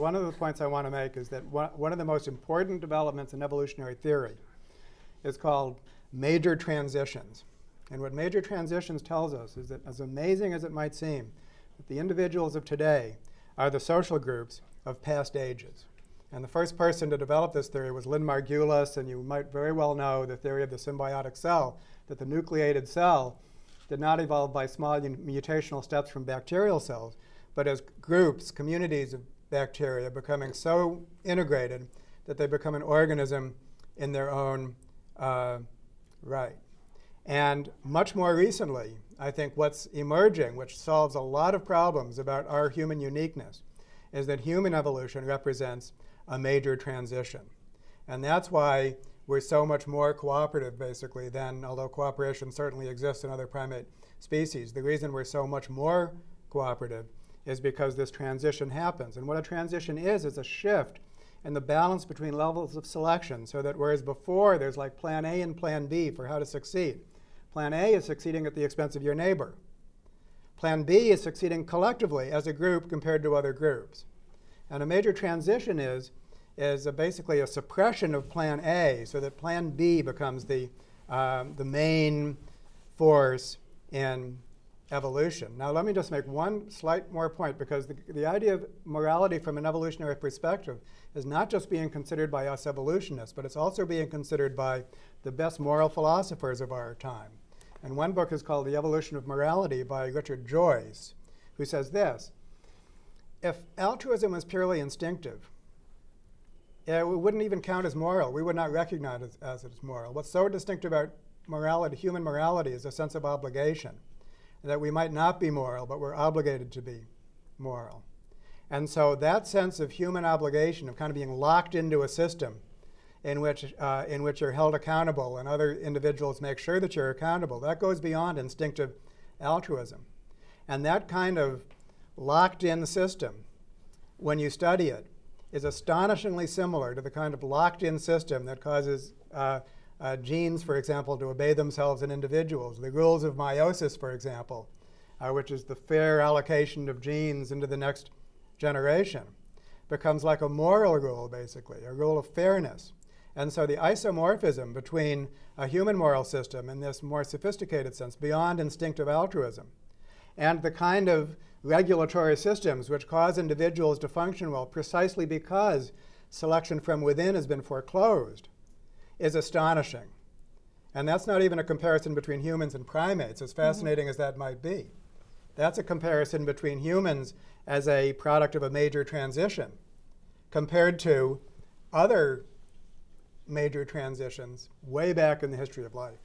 One of the points I want to make is that one of the most important developments in evolutionary theory is called major transitions. And what major transitions tells us is that as amazing as it might seem, that the individuals of today are the social groups of past ages. And the first person to develop this theory was Lynn Margulis, and you might very well know the theory of the symbiotic cell, that the nucleated cell did not evolve by small mutational steps from bacterial cells, but as groups, communities of bacteria becoming so integrated that they become an organism in their own uh, right. And much more recently, I think what's emerging, which solves a lot of problems about our human uniqueness, is that human evolution represents a major transition. And that's why we're so much more cooperative, basically, than, although cooperation certainly exists in other primate species, the reason we're so much more cooperative is because this transition happens. And what a transition is, is a shift in the balance between levels of selection so that whereas before there's like plan A and plan B for how to succeed. Plan A is succeeding at the expense of your neighbor. Plan B is succeeding collectively as a group compared to other groups. And a major transition is, is a basically a suppression of plan A so that plan B becomes the, um, the main force in evolution. Now, let me just make one slight more point because the, the idea of morality from an evolutionary perspective is not just being considered by us evolutionists, but it's also being considered by the best moral philosophers of our time. And one book is called The Evolution of Morality by Richard Joyce, who says this If altruism was purely instinctive, eh, it wouldn't even count as moral. We would not recognize it as, as moral. What's so distinctive about morality, human morality, is a sense of obligation that we might not be moral, but we're obligated to be moral. And so that sense of human obligation, of kind of being locked into a system in which, uh, in which you're held accountable and other individuals make sure that you're accountable, that goes beyond instinctive altruism. And that kind of locked in system, when you study it, is astonishingly similar to the kind of locked in system that causes uh, uh, genes, for example, to obey themselves in individuals. The rules of meiosis, for example, uh, which is the fair allocation of genes into the next generation, becomes like a moral rule, basically, a rule of fairness. And so the isomorphism between a human moral system in this more sophisticated sense, beyond instinctive altruism, and the kind of regulatory systems which cause individuals to function well precisely because selection from within has been foreclosed is astonishing. And that's not even a comparison between humans and primates, as fascinating mm -hmm. as that might be. That's a comparison between humans as a product of a major transition compared to other major transitions way back in the history of life.